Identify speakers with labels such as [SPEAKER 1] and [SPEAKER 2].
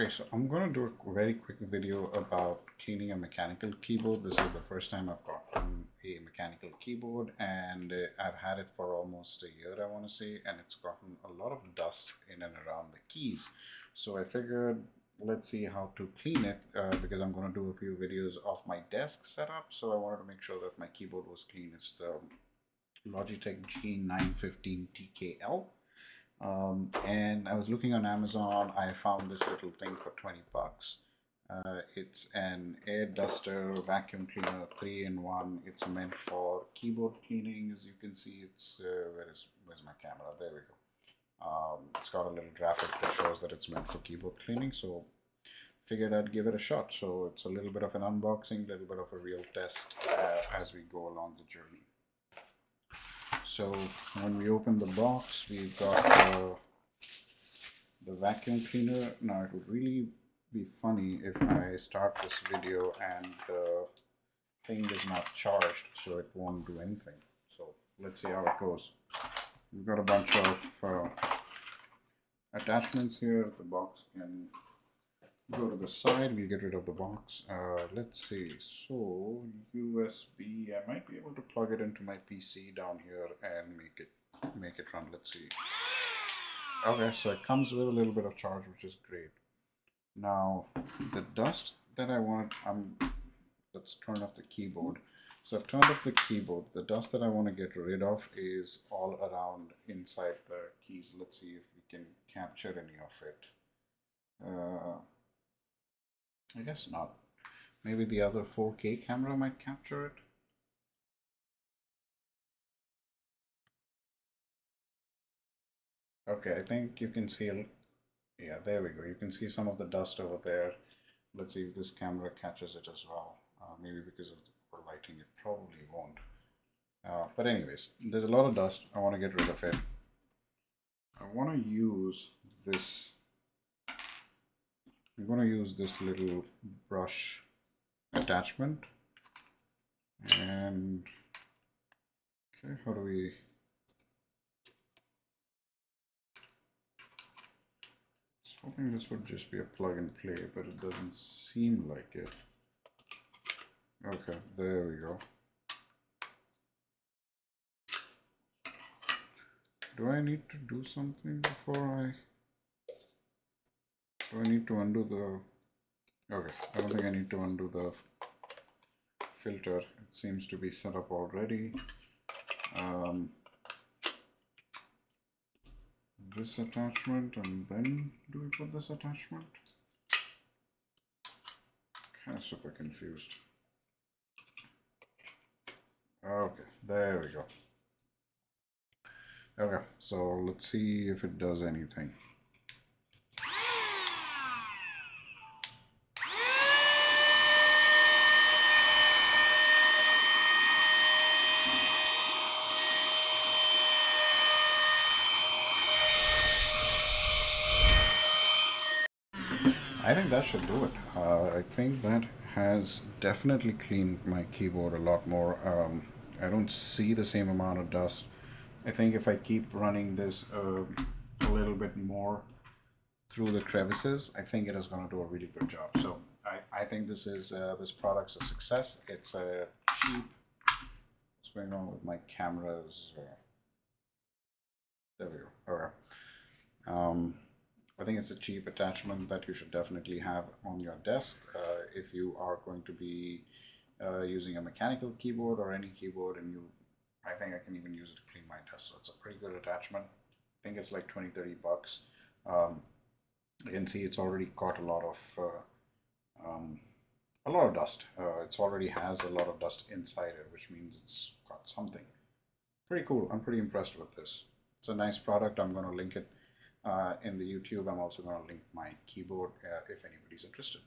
[SPEAKER 1] Okay, so I'm going to do a very quick video about cleaning a mechanical keyboard. This is the first time I've gotten a mechanical keyboard and uh, I've had it for almost a year, I want to say, and it's gotten a lot of dust in and around the keys. So I figured let's see how to clean it uh, because I'm going to do a few videos of my desk setup. So I wanted to make sure that my keyboard was clean. It's the Logitech G915 TKL. Um, and I was looking on Amazon. I found this little thing for 20 bucks. Uh, it's an air duster vacuum cleaner, three in one. It's meant for keyboard cleaning. As you can see, it's uh, where is where's my camera? There we go. Um, it's got a little graphic that shows that it's meant for keyboard cleaning. So figured I'd give it a shot. So it's a little bit of an unboxing, a little bit of a real test uh, as we go along the journey. So when we open the box, we've got uh, the vacuum cleaner. Now it would really be funny if I start this video and the thing is not charged, so it won't do anything. So let's see how it goes. We've got a bunch of uh, attachments here. The box can go to the side. We'll get rid of the box. Uh, let's see. So USB. I might be able to plug it into my PC down here and make it make it run. Let's see. Okay, so it comes with a little bit of charge, which is great. Now the dust that I want. I'm. Let's turn off the keyboard. So I've turned off the keyboard. The dust that I want to get rid of is all around inside the keys. Let's see if we can capture any of it. Uh, I guess not. Maybe the other 4K camera might capture it. Okay, I think you can see, yeah, there we go. You can see some of the dust over there. Let's see if this camera catches it as well. Uh, maybe because of the poor lighting, it probably won't. Uh, but anyways, there's a lot of dust. I want to get rid of it. I want to use this I'm going to use this little brush attachment. And okay how do we I was hoping this would just be a plug and play but it doesn't seem like it. Okay there we go. Do I need to do something before I do I need to undo the okay I don't think I need to undo the filter. It seems to be set up already. Um, this attachment and then do we put this attachment? Kind of super confused. Okay there we go. Okay so let's see if it does anything I think that should do it. Uh, I think that has definitely cleaned my keyboard a lot more. Um, I don't see the same amount of dust. I think if I keep running this uh, a little bit more through the crevices, I think it is going to do a really good job. So I, I think this is uh, this product's a success. It's a cheap. What's going on with my cameras? There we go. All right. Um, I think it's a cheap attachment that you should definitely have on your desk uh, if you are going to be uh, using a mechanical keyboard or any keyboard and you I think I can even use it to clean my desk so it's a pretty good attachment. I think it's like 20 30 bucks. Um, you can see it's already caught a lot of uh, um, a lot of dust. Uh, it's already has a lot of dust inside it which means it's got something. Pretty cool. I'm pretty impressed with this. It's a nice product. I'm going to link it in the YouTube. I'm also going to link my keyboard uh, if anybody's interested.